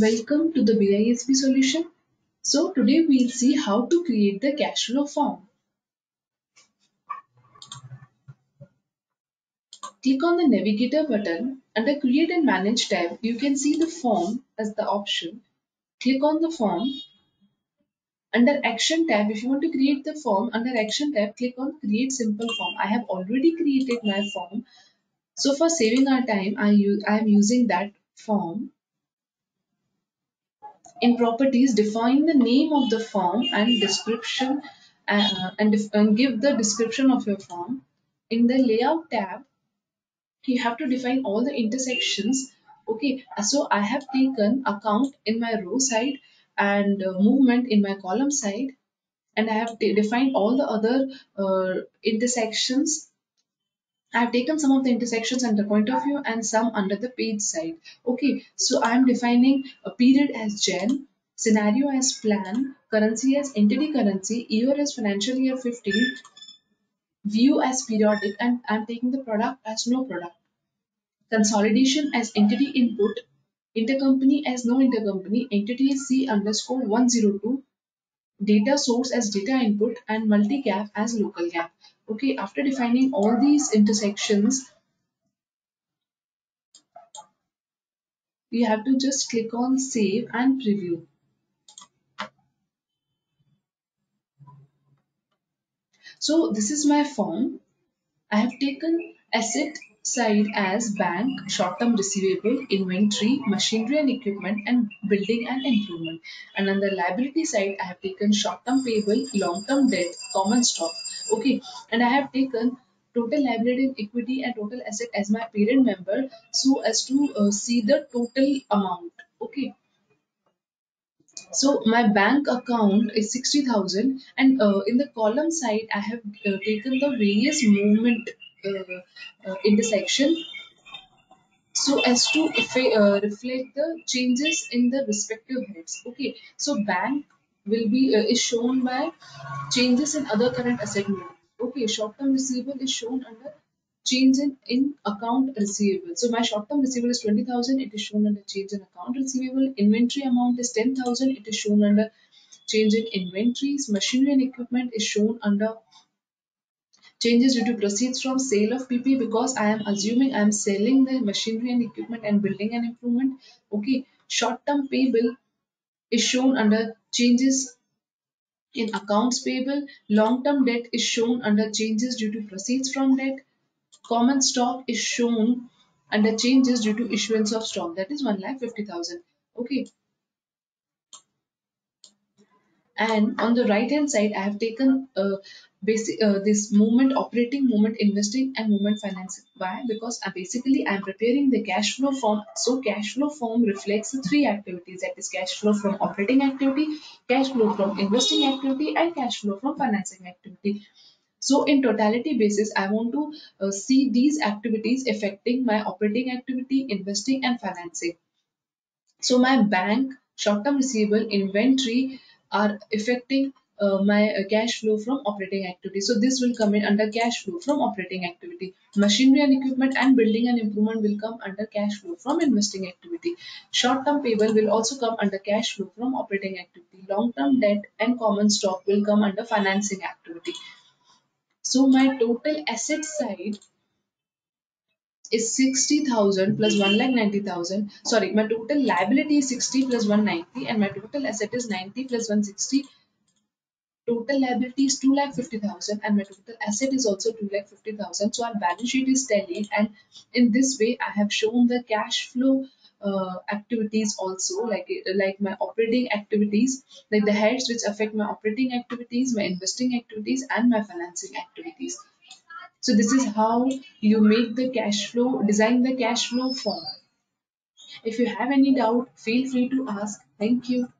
Welcome to the BISP solution. So today we'll see how to create the cash flow form. Click on the navigator button under create and manage tab. You can see the form as the option. Click on the form. Under action tab, if you want to create the form under action tab, click on create simple form. I have already created my form. So for saving our time, I, I am using that form in properties, define the name of the form and description uh, and, and give the description of your form. In the layout tab, you have to define all the intersections. Okay, so I have taken account in my row side and uh, movement in my column side and I have defined all the other uh, intersections I've taken some of the intersections under point of view and some under the page side. Okay, so I'm defining a period as Jan, scenario as plan, currency as entity currency, year as financial year 15, view as periodic, and I'm taking the product as no product. Consolidation as entity input, intercompany as no intercompany, entity C underscore 102, data source as data input, and multi-GAAP as local GAAP. Okay, after defining all these intersections, you have to just click on save and preview. So this is my form. I have taken asset side as bank, short-term receivable, inventory, machinery and equipment and building and improvement. And on the liability side, I have taken short-term payable, long-term debt, common stock. Okay, and I have taken total liability and equity and total asset as my parent member so as to uh, see the total amount. Okay. So my bank account is 60,000 and uh, in the column side I have uh, taken the various movement uh, uh, intersection so as to uh, reflect the changes in the respective heads. Okay, so bank will be uh, is shown by changes in other current asset Okay, short-term receivable is shown under change in, in account receivable. So my short-term receivable is 20,000. It is shown under change in account receivable. Inventory amount is 10,000. It is shown under change in inventories. Machinery and equipment is shown under changes due to proceeds from sale of PP because I am assuming I am selling the machinery and equipment and building an improvement. Okay, short-term payable is shown under changes in accounts payable. Long-term debt is shown under changes due to proceeds from debt. Common stock is shown under changes due to issuance of stock. That is 1,50,000. Okay. And on the right hand side, I have taken uh, basic uh, this movement operating, movement investing, and movement financing. Why? Because I basically I am preparing the cash flow form. So cash flow form reflects the three activities. That is cash flow from operating activity, cash flow from investing activity, and cash flow from financing activity. So in totality basis, I want to uh, see these activities affecting my operating activity, investing and financing. So my bank, short-term receivable, inventory are affecting uh, my uh, cash flow from operating activity. So this will come in under cash flow from operating activity. Machinery and equipment and building and improvement will come under cash flow from investing activity. Short-term payable will also come under cash flow from operating activity. Long-term debt and common stock will come under financing activity. So my total asset side is 60,000 plus 1,90,000. Sorry, my total liability is 60 plus 190 and my total asset is 90 plus 160. Total liability is 2,50,000 and my total asset is also 2,50,000. So our balance sheet is tallied and in this way I have shown the cash flow uh, activities also like like my operating activities like the heads which affect my operating activities my investing activities and my financing activities so this is how you make the cash flow, design the cash flow form. If you have any doubt, feel free to ask. Thank you.